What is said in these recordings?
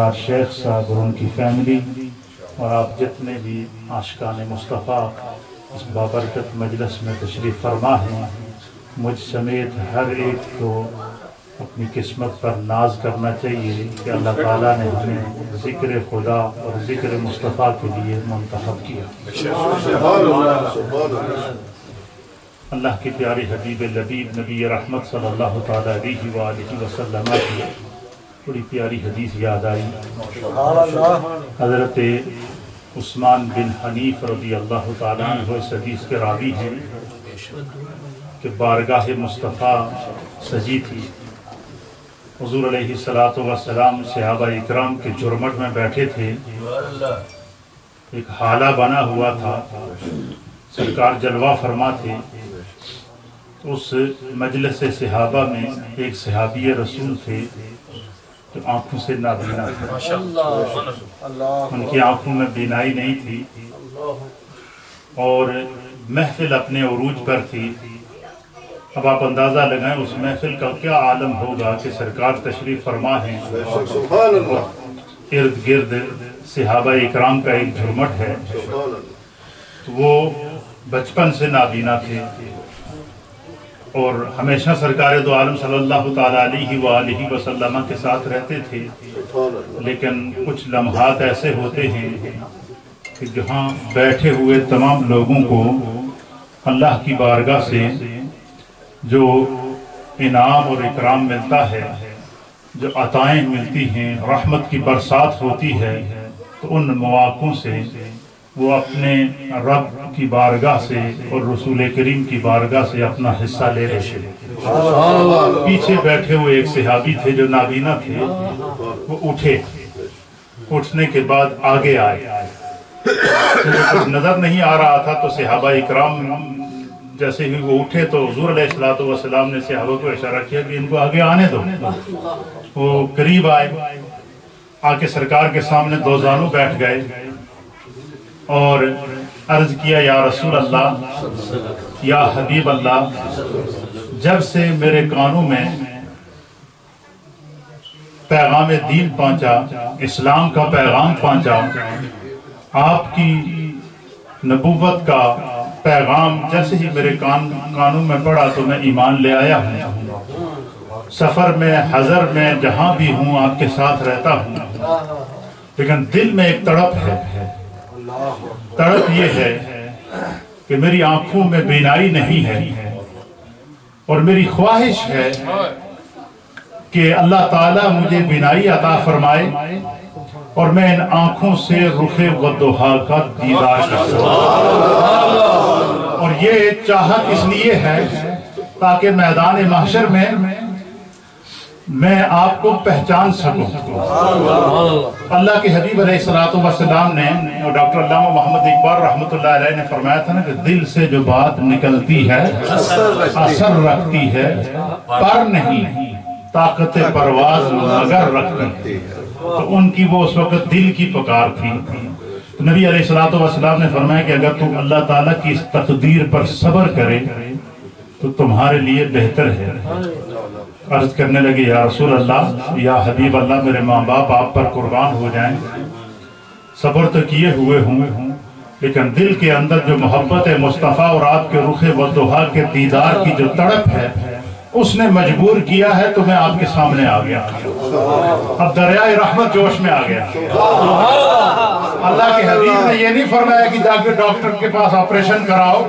सरदार शेख साहब और उनकी फैमिली और आप जितने भी आशकान मुस्तफ़ा इस बाबरकत मजलस में तशरीफ़ फरमा हैं, मुझ समेत हर एक को अपनी किस्मत पर नाज करना चाहिए कि अल्लाह ताला ने हमें ज़िक्र खुदा और ज़िक्र मुस्तफ़ा के लिए मंतखब किया। अल्लाह की प्यारी हबीब लबीब नबी रहमत सल्लल्लाहु अलैहि वसल्लम की बड़ी प्यारी हदीस याद आई। हज़रत उस्मान बिन हनीफ रदी अल्लाह तआला हदीस के रावी हैं कि बारगाह मुस्तफ़ा सजी थी। हजूर सलाम सहाबा इकराम के जुर्मट में बैठे थे। एक हाला बना हुआ था। सरकार जलवा फरमा थे। उस मजलस सहाबा में एक सहाबी रसूल थे। जो आँखों से नाबीना थे। उनकी आँखों में बीनाई नहीं थी। और महफिल अपने अरूज पर थी। अब आप अंदाज़ा लगाएँ उस महफिल का क्या आलम होगा कि सरकार तशरीफ़ फरमा है? इर्द गिर्द सिहाबा इकराम का एक झुरमट है। तो वो बचपन से नाबीना थे। और हमेशा सरकार दो आलम सल्लल्लाहु अलैहि के साथ रहते थे। लेकिन कुछ लम्हात ऐसे होते हैं कि जहाँ बैठे हुए तमाम लोगों को अल्लाह की बारगाह से जो इनाम और इकराम मिलता है, जो अताएँ मिलती हैं, रहमत की बरसात होती है तो उन मौक़ों से वो अपने रब की बारगाह से और रसूल करीम की बारगाह से अपना हिस्सा ले रहे थे। पीछे बैठे हुए एक सिहाबी थे जो नाबीना थे। वो उठे। उठने के बाद आगे आए। तो कुछ नज़र नहीं आ रहा था तो सिहाबा इकराम जैसे ही वो उठे तो हजूर सलाम ने सिहाबा को इशारा किया कि इनको आगे आने दो। वो करीब आए। आके सरकार के सामने दो जानू बैठ गए। और अर्ज़ किया, या रसूल अल्लाह या हबीब अल्लाह जब से मेरे कानों में पैगाम दीन पहुँचा, इस्लाम का पैगाम पहुँचा, आपकी नबूवत का पैगाम जैसे ही मेरे कान कानून में पड़ा तो मैं ईमान ले आया हूँ। सफ़र में, हजर में, जहाँ भी हूँ, आपके साथ रहता हूँ। लेकिन दिल में एक तड़प है। तड़प ये है कि मेरी आँखों में बीनाई नहीं है और मेरी ख्वाहिश है कि अल्लाह ताला मुझे बिनाई अता फरमाए और मैं इन आँखों से रुखे वदोहा का दीदार और ये चाहत इसलिए है ताकि मैदान महशर में मैं आपको पहचान सकूँ। अल्लाह के हबीब सलाम ने और डॉक्टर अल्लाह मोहम्मद इकबाल रहमत ने फरमाया था ना कि दिल से जो बात निकलती है, असर रखती है, पर नहीं, ताकत परवाज मगर रखती है। तो उनकी वो उस वक्त दिल की पुकार थी। तो नबी सलाम ने फरमाया कि अगर तुम अल्लाह ताला की इस तकदीर पर सब्र करे तो तुम्हारे लिए बेहतर है। अर्ज़ करने लगे, या रसूल अल्लाह या हबीब अल्लाह मेरे माँ बाप आप पर कुर्बान हो जाएँ। सब्र तो किए हुए हूँ, लेकिन दिल के अंदर जो मोहब्बत है, मुस्तफ़ा और आपके रुखे वदोहा के दीदार की जो तड़प है, उसने मजबूर किया है तो मैं आपके सामने आ गया। अब दरिया रहमत जोश में आ गया। अल्लाह के हबीब ने ये नहीं फरमाया कि जाकर डॉक्टर के पास ऑपरेशन कराओ।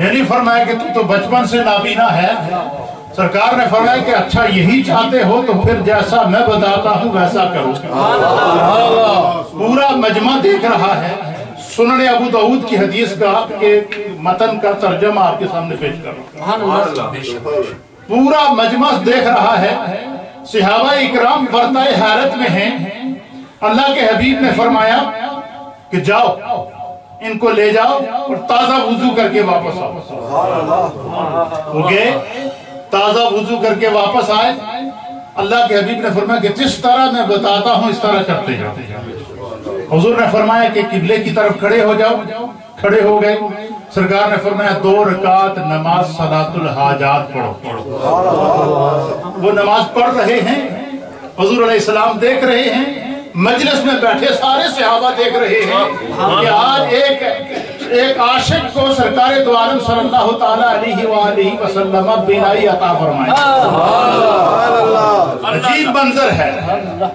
ये नहीं फरमाया कि तू तो बचपन से नाबीना है। सरकार ने फरमाया कि अच्छा यही चाहते हो तो फिर जैसा मैं बताता हूँ वैसा करो। पूरा मजमा देख रहा है। सुनने अबू दाऊद की हदीस का एक मतन का तर्जमा आपके सामने पेश कर पूरा मजमा देख रहा है। सिहाबा इकराम बरताए हैरत में हैं। अल्लाह के हबीब ने फरमाया कि जाओ इनको ले जाओ और ताज़ा वज़ू करके वापस आओ। वो गए? ताज़ा वज़ू करके वापस आए। अल्लाह के हबीब ने फरमाया कि जिस तरह मैं बताता हूँ, इस तरह करते हजूर ने फरमाया कि किबले की तरफ़ खड़े हो जाओ। खड़े हो गए। सरकार ने फरमाया, दो रकात नमाज़ सलातुल हाजात पढ़ो। वो नमाज़ पढ़ रहे हैं। हजूर सलाम देख रहे हैं। मजलिस में बैठे सारे सहाबा देख रहे हैं कि आज एक एक आशिक को सरकार दो आलम सल्लल्लाहु ताला अलैहि अलैहि वसल्लम बिनाई अता फरमाए। अजीब मंजर है।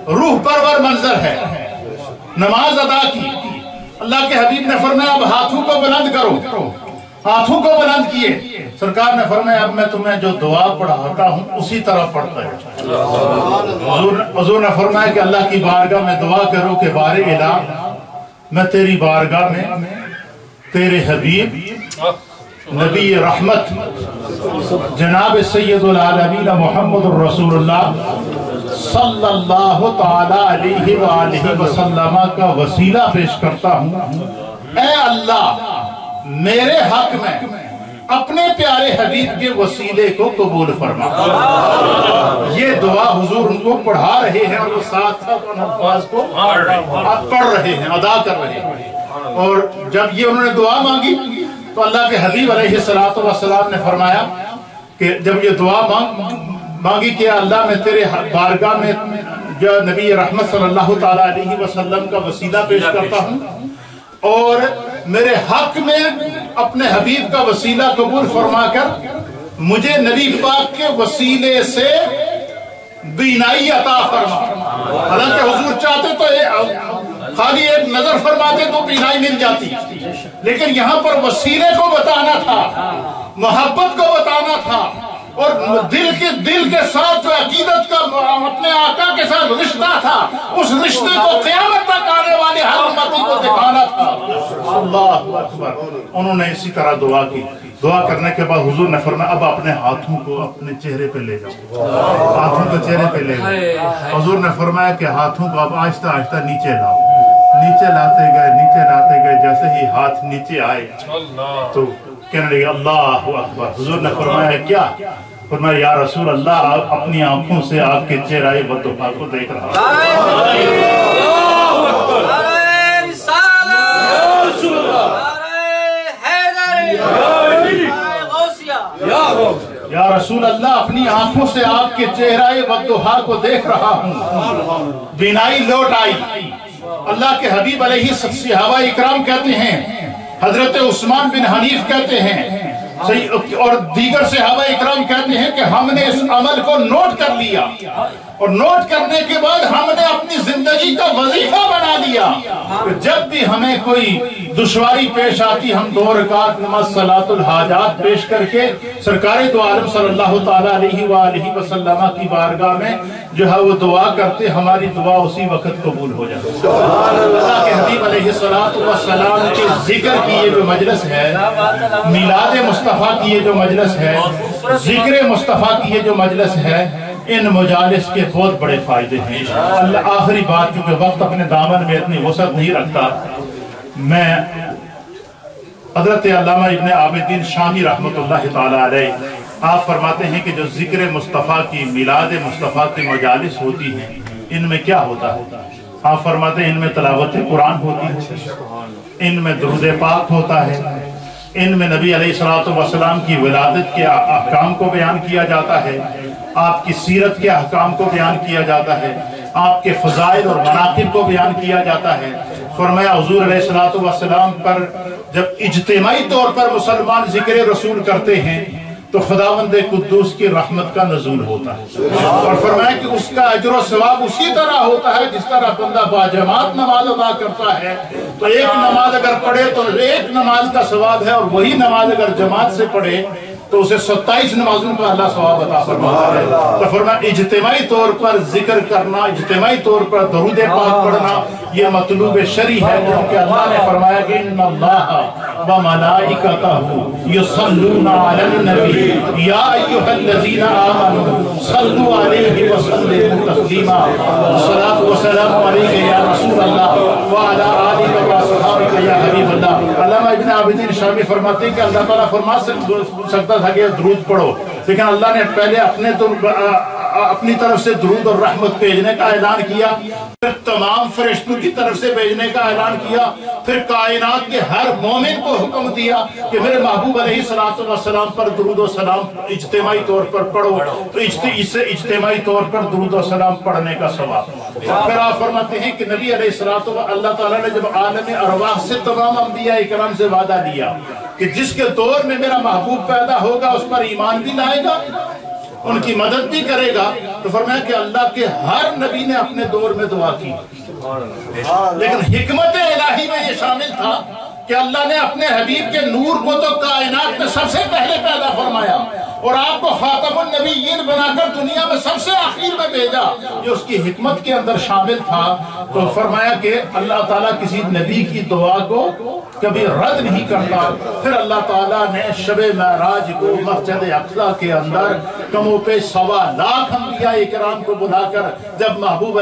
रूह परवर मंजर है। नमाज़ अदा की। अल्लाह के हबीब ने फरमाया अब हाथों को बुलंद करो। हाथों को बुलंद किए। सरकार ने फरमाया अब मैं तुम्हें जो दुआ पढ़ाता हूँ उसी तरह पढ़ता है। हजूर ने फरमाया कि अल्लाह की बारगाह में दुआ करो के बारे इला मैं तेरी बारगाह में तेरे हबीब नबी रहमत जनाब सैयदुल मोहम्मद वसल्लम का वसीला पेश करता हूँ। अल्लाह मेरे हक में अपने प्यारे हबीब के वसीले को कबूल फरमा। ये दुआ हुजूर उनको पढ़ा रहे हैं और वो साथ साथ उन अल्फाज को पढ़ रहे हैं अदा कर रहे हैं। और जब ये उन्होंने दुआ मांगी तो अल्लाह के हबीब अलैहिस्सलाम ने फरमाया कि जब ये दुआ मांग मांगी कि अल्लाह मैं तेरे बारगाह में जो नबी रहमत सल्लल्लाहु अलैहि वसल्लम का वसीला पेश करता हूँ और मेरे हक में अपने हबीब का वसीला कबूल फरमा कर मुझे नबी पाक के वसीले से बीनाई अता फरमा। हालाँकि हुजूर चाहते तो ये खाली एक नज़र फरमाते तो बीनाई मिल जाती। लेकिन यहाँ पर वसीले को बताना था, मोहब्बत को बताना था, और दिल के दिल के साथ जो अकीदत का, अपने आका के साथ रिश्ता था, उस रिश्ते को क्यामत तक आने वाले हर उम्मती को दिखाना था। अल्लाह अकबर। उन्होंने इसी तरह दुआ की। दुआ करने के बाद हुजूर ने फरमाया अब अपने हाथों को अपने चेहरे पे ले जाओ। हाथों को चेहरे पे ले जाओ। हुजूर ने फरमाया कि हाथों को अब आहिस्ता आहिस्ता नीचे लाओ। नीचे लाते गए नीचे लाते गए जैसे ही हाथ नीचे आए तो कहने लगे अल्लाह अकबर। हुजूर ने फरमाया क्या? फरमाया या रसूल अल्लाह अपनी आँखों से आपके चेहरे बदुफा को देख रहा या रसूल अल्लाह अपनी आँखों से आपके चेहरे बदुहा को देख रहा हूँ। बिनाई लौट आई। अल्लाह के हबीब अलही सहाबा इकराम कहते हैं, हज़रत उस्मान बिन हनीफ कहते हैं सही, और दीगर से हवा इकराम कहते हैं कि हमने इस अमल को नोट कर लिया। और नोट करने के बाद हमने अपनी ज़िंदगी का वजीफा बना लिया तो जब भी हमें कोई दुश्वारी पेश आती, हम दो रकात नमाज़, सलातुल हाजात पेश करके सरकार दो आलम सल्लल्लाहु अलैहि वसल्लम की बारगाह में जो है वो दुआ करते, हमारी दुआ उसी वक्त कबूल हो जाती मजलिस है, मिलाद मुस्तफ़ा की ये जो मजलिस है, ज़िक्र मुस्तफ़ा की ये जो मजलिस है, इन मजालिस के बहुत बड़े फ़ायदे हैं। अल्लाह आखिरी बात क्योंकि वक्त अपने दामन में इतनी वसत नहीं रखता, मैं हज़रत अल्लामा इब्ने आबिदीन शाही रहमत आप फरमाते हैं कि जो ज़िक्र मुस्तफ़ा की, मिलाद मुस्तफ़ा की मजालिस होती हैं, इनमें क्या होता है? आप फरमाते हैं, इनमें तलावत कुरान होती है, इनमें दरुद पाक होता है, इनमें नबी सलाम की विलादत के अहकाम को बयान किया जाता है, आपकी सीरत के अहकाम को बयान किया जाता है, आपके फजाइल और मनाकिब को बयान किया जाता है। फरमाया, हजूर सलाम पर जब इज्तमाही तौर पर मुसलमान ज़िक्र रसूल करते हैं तो खुदावंद कुद्दूस की रहमत का नजूल होता है। और फरमाया कि उसका अजर सवाब उसी तरह होता है जिस तरह बंदा बाजमात नमाज़ अदा करता है। तो एक नमाज़ अगर पढ़े तो एक नमाज़ का सवाब है और वही नमाज़ अगर जमात से पढ़े तो उसे सत्ताईस नमाजों का अल्लाह सवाब अता फरमाता है। तो फरमा इज्तमाही तौर पर ज़िक्र करना इज्तमाही तौर पर दरूद पाक पढ़ना ये मतलूब शरी है क्योंकि अल्लाह ने फरमाया कि सल्लु अलैहि अल्लाह अल्लामा इब्न आबिदीन शामी फरमाते कि अल्लाह ताला फरमा सकता था कि द्रूद पढ़ो। लेकिन अल्लाह ने पहले अपने तो अपनी तरफ़ से दरूद और रहमत भेजने का ऐलान किया, फिर तमाम फरिश्तों की तरफ़ से भेजने का ऐलान किया, फिर कायनात के हर मोमिन को हुक्म दिया कि मेरे महबूब सलाम पर दरूद सलाम इज्तमाही तौर पर पढ़ो। तो इससे इज्तमाही तौर पर दरूद सलाम पढ़ने का सवाब फिर आप फरमाते हैं कि नबी अल्लाह ताला ने जब आलम अरवाह से तमाम अम्बिया इकराम से वादा लिया कि जिसके दौर में मेरा महबूब पैदा होगा, उस पर ईमान भी लाएगा उनकी मदद भी करेगा। तो फरमाया कि अल्लाह के हर नबी ने अपने दौर में दुआ की। लेकिन हिकमत इलाही में ये शामिल था कि अल्लाह ने अपने हबीब के नूर को तो कायनात में सबसे पहले पैदा फरमाया। और आपको खातमुन नबीयीन बनाकर दुनिया में सबसे आखिर में भेजा। ये उसकी हिकमत के अंदर शामिल था। तो फरमाया कि अल्लाह ताला किसी नबी की दुआ को कभी रद्द नहीं करता। फिर अल्लाह ताला ने शब महराज को मस्जिद अफजा के अंदर कमो पे सवा लाख अम्बिया इकराम को बुलाकर जब महबूब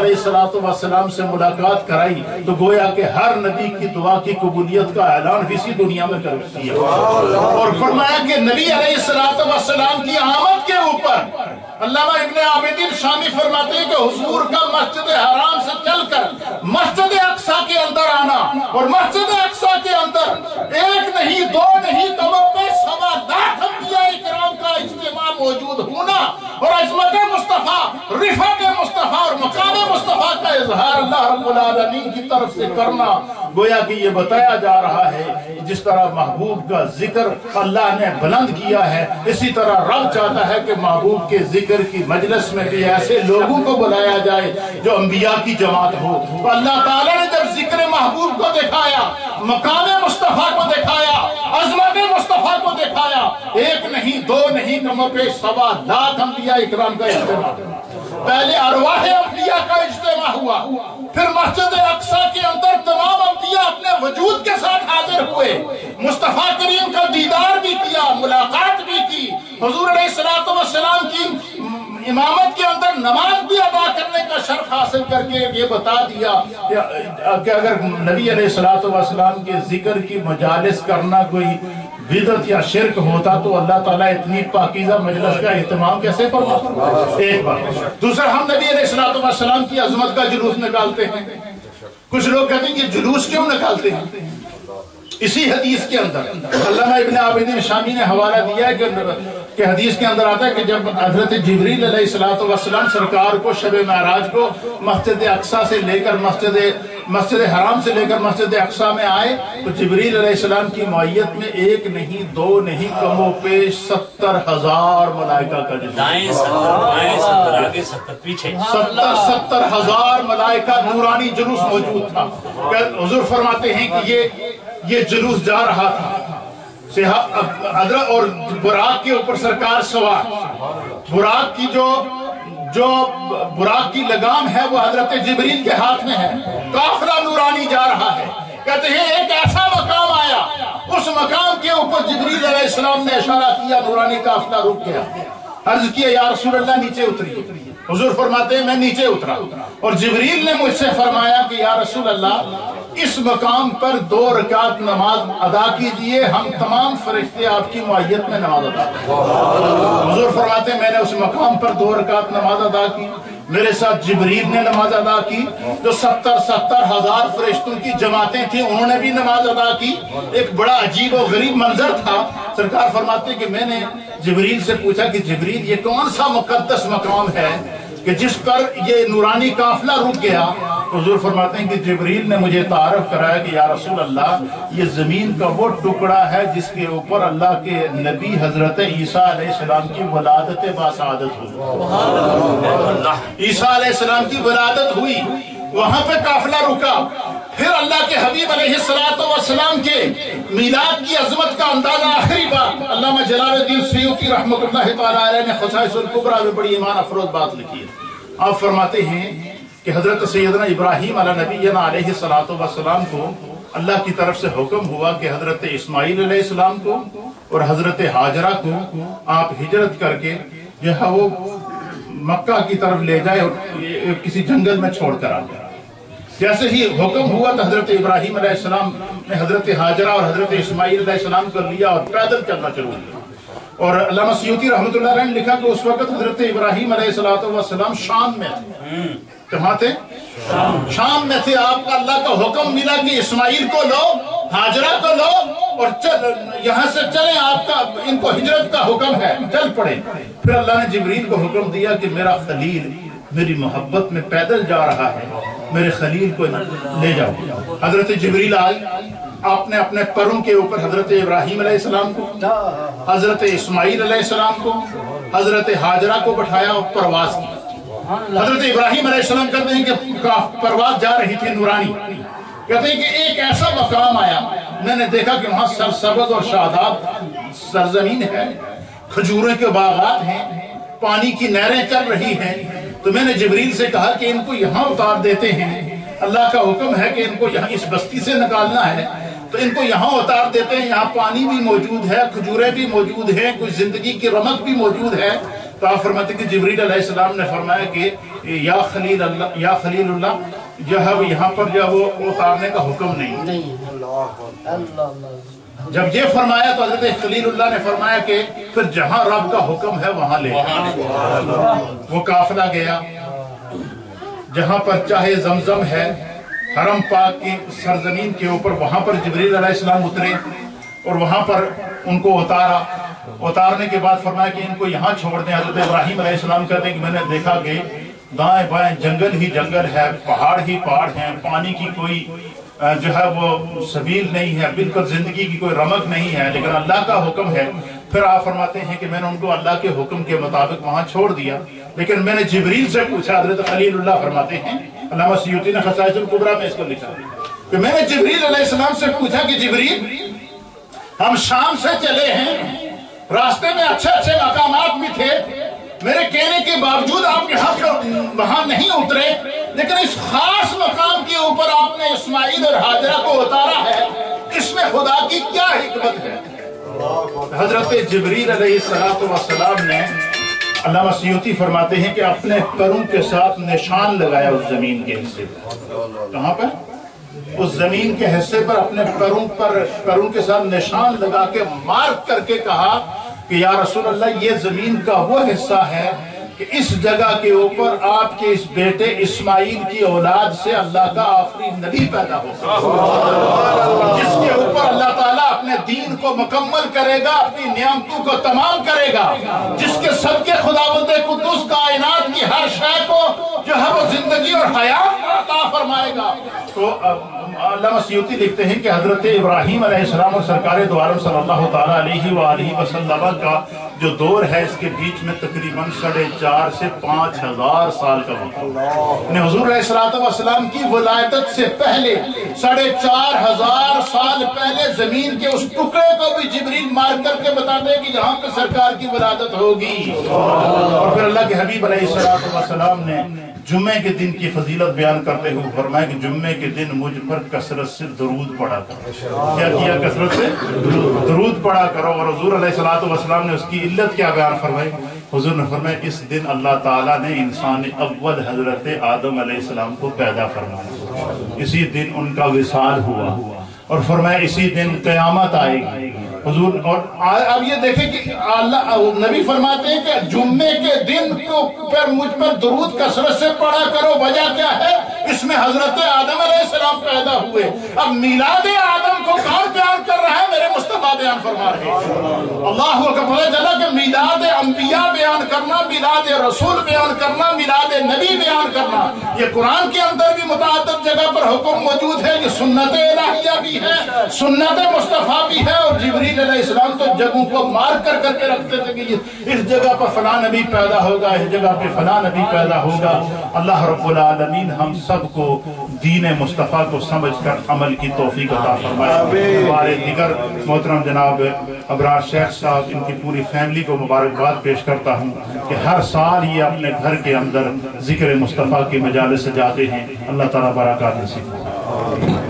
सलाम से मुलाकात कराई तो गोया के हर नबी की दुआ की कबूलियत का ऐलान इसी दुनिया में कर दिया। और फरमाया कि नबी सलाम की आमद के ऊपर अल्लाह इबन आबिदीन शामी फरमाते हैं कि हुजूर का मस्जिद हराम से चलकर मस्जिद अक्सा के अंदर आना और मस्जिद अक्सा के अंदर एक नहीं, दो नहीं कमों पे का इज्तिमा मौजूद होना और अजमत मुस्तफ़ा, रिफत मुस्तफ़ा और मकाम मुस्तफ़ा का इजहार अल्लाह की तरफ़ से करना गोया कि ये बताया जा रहा है जिस तरह महबूब का ज़िक्र अल्लाह ने बुलंद किया है, इसी तरह रब चाहता है कि महबूब के ज़िक्र की मजलिस में भी ऐसे लोगों को बुलाया जाए जो अम्बिया की जमात हो। तो अल्लाह ताला ने जब ज़िक्र महबूब को दिखाया, मकाम मुस्तफ़ा को दिखाया, अजमत मुस्तफ़ा को दिखाया, एक नहीं, दो नहीं कमों पे सवा लाख अम्बिया इकराम का इस्तेमाल पहले अरवाह अम्बिया का इज्तेमा हुआ। फिर मस्जिद अक्सा के अंदर तमाम अम्बिया अपने वजूद के साथ हाजिर हुए। मुस्तफ़ा करीम का दीदार भी किया, मुलाकात भी की। हजूर सलाम की इमामत के अंदर नमाज़ भी अदा करने का शर्फ हासिल करके ये बता दिया कि अगर नबी सलाम के ज़िक्र की मजालिस करना कोई बिदत या शिरक होता तो अल्लाह ताला इतनी पाकिजा मजलस का अहतमाम कैसे फरमा एक बात। दूसरा हम नबी सलाम की अजमत का जुलूस निकालते हैं। कुछ लोग कहते हैं कि जुलूस क्यों निकालते हैं? इसी हदीस के अंदर अल्लाह इबन आबिदीन शामी ने हवाला दिया है कि कि हदीस के अंदर आता है कि जब हज़रत जबरील सलाम सरकार को शब महराज को मस्जिद अक्सा से लेकर मस्जिद मस्जिद हराम से लेकर मस्जिद अक्सा में आए तो जबरील सलाम की मैयत में एक नहीं दो नहीं कमो पे सत्तर हज़ार मलाइका का सत्तर सत्तर हज़ार मलाइका नूरानी जुलूस मौजूद था। हजूर फरमाते हैं कि ये ये जुलूस जा रहा था। अदरक और बुराक के ऊपर सरकार सवार। बुराक की जो जो बुराक की लगाम है, वो हज़रत जबरील के हाथ में है। काफला नूरानी जा रहा है। कहते हैं, एक ऐसा मकाम आया। उस मकाम के ऊपर जबरील इस्लाम ने इशारा किया, नूरानी काफला रुक गया। अर्ज़ किया यार रसूल नीचे उतरी हुजूर फरमाते हैं, मैं नीचे उतरा। और जबरील ने मुझसे फरमाया कि, या रसूल अल्लाह इस मकाम पर दो रकात नमाज़ अदा कीजिए। हम तमाम फरिश्ते आपकी मुहैत में नमाज़ अदा हुजूर फरमाते मैंने उस मकाम पर दो रकात नमाज़ अदा की। मेरे साथ जबरील ने नमाज़ अदा की, जो सत्तर सत्तर हज़ार फरिश्तों की जमातें थी, उन्होंने भी नमाज़ अदा की। एक बड़ा अजीब और गरीब मंजर था। सरकार फरमाते कि मैंने जबरील से पूछा कि जबरील, ये कौन सा मुकद्दस मकाम है? कि जिस पर ये नूरानी काफिला रुक गया हजूर फरमाते हैं कि जबरील ने मुझे तारफ कराया कि या रसूल अल्लाह ये ज़मीन का वो टुकड़ा है जिसके ऊपर अल्लाह के नबी हज़रत ईसा सलाम की वलादत बासादत हुई। ईसा सलाम की वलादत हुई वहाँ पे काफिला रुका। फिर अल्लाह के हबीब सलाम के मीलाद की अजमत का अंदाज़ा आखिरी बात अल्लाह जलालुद्दीन सयूती रहमतुल्लाह ने खुसाइसुल कुबरा में बड़ी ईमान अफरोज बात लिखी आप फरमाते हैं कि हज़रत सैदना इब्राहिम नबी सलाम को अल्लाह की तरफ़ से हुक्म हुआ कि हज़रत इस्माईल सलाम को और हज़रत हाजरा को आप हिजरत करके जो है वो मक्का की तरफ़ ले जाए और किसी जंगल में छोड़कर आ जाए। जैसे ही हुक्म हुआ तो हज़रत इब्राहिम ने हज़रत हाजरा और हज़रत इस्माईल को लिया और पैदल चलना शुरू किया। और अल्लामा सयूती रहमतुल्लाह ने लिखा कि उस वक्त हज़रत इब्राहिम सलाम शाम में थे। कहाँ थे? शाम में थे। आपका अल्लाह का हुक्म मिला कि इस्माइल को लो हाजरा को लो और चल यहाँ से चले। आपका इनको हिजरत का हुक्म है। चल पड़े। फिर अल्लाह ने जिबरील को हुक्म दिया कि मेरा खलील मेरी मोहब्बत में पैदल जा रहा है। मेरे खलील को ले जाओ। हज़रत जबरील आए आपने अपने परों के ऊपर हज़रत इब्राहिम सलाम को हज़रत इस्माइल सलाम को हज़रत हाजरा को बैठाया और परवाज की हज़रत इब्राहिम सलाम कहते हैं कि परवाज जा रही थी नूरानी। कहते हैं कि एक ऐसा मकाम आया मैंने देखा कि वहाँ सरसबज और शादाब सरजमीन है खजूरों के बागात हैं पानी की नहरें चल रही हैं। तो मैंने जबरील से कहा कि इनको यहाँ उतार देते हैं। अल्लाह का हुक्म है कि इनको यहाँ इस बस्ती से निकालना है। तो इनको यहाँ उतार देते हैं यहाँ पानी भी मौजूद है खजूरें भी मौजूद हैं कुछ ज़िंदगी की रमक भी मौजूद है। तो आप फरमाते कि जबरील सलाम ने फरमाया कि या खलील अल्लाह या खलील जो है यहाँ पर जो वो उतारने का हुक्म नहीं। जब ये फरमाया तो हज़रत खलीलुल्लाह ने फरमाया कि फिर जहाँ रब का हुक्म है वहाँ ले। वो काफिला गया। जहाँ पर चाहे जमजम है हरम पाक की सरजमीन के ऊपर वहाँ पर जबरील उतरे और वहाँ पर उनको उतारा। उतारने के बाद फरमाया कि इनको यहाँ छोड़ दें। हज़रत इब्राहिम अलैहिस्सलाम कहते हैं कि मैंने देखा कि दाएँ बाएँ जंगल ही जंगल है, पहाड़ ही पहाड़ हैं, पानी की कोई जो है वो सबील नहीं है, बिल्कुल ज़िंदगी की कोई रमक नहीं है। लेकिन अल्लाह का हुक्म है। फिर आप फरमाते हैं कि मैंने उनको अल्लाह के हुक्म के मुताबिक वहाँ छोड़ दिया। लेकिन मैंने जिबरील से पूछा, हज़रत खलीलुल्लाह फरमाते हैं सयूती ने कुबरा में इसको लिखा। कि मैंने जिबरील से पूछा कि जिबरील हम शाम से चले हैं रास्ते में अच्छे अच्छे मकाम भी थे मेरे कहने के बावजूद आप यहाँ वहाँ नहीं उतरे लेकिन इस खास मकाम के ऊपर आपने इस्माइल और हाजरा को उतारा है इसमें खुदा की क्या हिकमत है? हज़रत जबरील सलाम ने अल्लाह सयूती फरमाते हैं कि अपने परों के साथ निशान लगाया उस ज़मीन के हिस्से पर। कहाँ पर? उस ज़मीन के हिस्से पर अपने परों पर परों के साथ निशान लगा के मार्क करके कहा कि यार रसूल अल्लाह ये ज़मीन का वो हिस्सा है कि इस जगह के ऊपर आपके इस बेटे इस्माइल की औलाद से अल्लाह का आखिरी नबी पैदा हो जिसके ऊपर अल्लाह ताला अपने दीन को मुकम्मल करेगा, अपनी नियामतों को तमाम करेगा, जिसके सबके खुदाबंद कुदस कायनात की हर शय को जो है वो ज़िंदगी और हयात फरमाएगा। तो सयूती लिखते हैं कि हज़रत इब्राहिम और सरकार द्वारा सल्लल्लाहु अलैहि वसल्लम का जो दौर है इसके बीच में तकरीबन साढ़े चार से पाँच हज़ार साल का वक्त हजूर की वलायत से पहले साढ़े चार हज़ार साल पहले ज़मीन के उस टुकड़े को भी जिबरील मार करके बताते हैं कि जहाँ पे सरकार की वलादत होगी। और फिर अल्लाह के हबीब अलैहिस्सलाम ने जुम्मे के दिन की फजीलत बयान करते हुए फरमाया कि जुम्मे के दिन मुझ पर कसरत से दरूद पढ़ा करो। क्या किया कसरत से? दरूद पढ़ा करो। और हजूर वसलाम ने उसकी इल्लत क्या बयान फरमाई? हजूर ने फरमाया, इस दिन अल्लाह ताला ने इंसान अव्वल हज़रत आदम सलाम को पैदा फरमाया। इसी दिन उनका विशाल हुआ। और फरमाया, इसी दिन कयामत आएगी। हजूर, और अब ये देखें कि अल्लाह नबी फरमाते हैं कि जुम्मे के दिन को पर मुझ पर दरूद कसरत से पढ़ा करो, वजह क्या है? इसमें हज़रत आदम सलाम पैदा हुए। अब मिलाद आदम को कौन बयान कर रहा है? मेरे मुस्तफ़ा बयान फरमा रहे अल्लाह का पता चला कि मिलाद अंबिया बयान करना, मिलाद रसूल बयान करना, मिलाद नबी बयान करना, ये कुरान के अंदर भी मुताद पर हुक्म मौजूद है कि सुन्नत इलाहिया भी है, सुन्नत मुस्तफ़ा भी है, और जबरी इस्लाम तो जगहों को मार कर करके रखते थे कि इस जगह पर फला नबी पैदा होगा, इस जगह पे फला नबी पैदा होगा। अल्लाह रबालमीन हम सबको दीन मुस्तफ़ा को समझ कर अमल की तोफ़ी अदा फरमाए। हमारे दिगर मोहतरम जनाब अबराज शेख साहब इनकी पूरी फैमिली को मुबारकबाद पेश करता हूँ कि हर साल ये अपने घर के अंदर ज़िक्र मुस्तफ़ा के मजाल से जाते हैं। अल्लाह ताला बरकत नसीब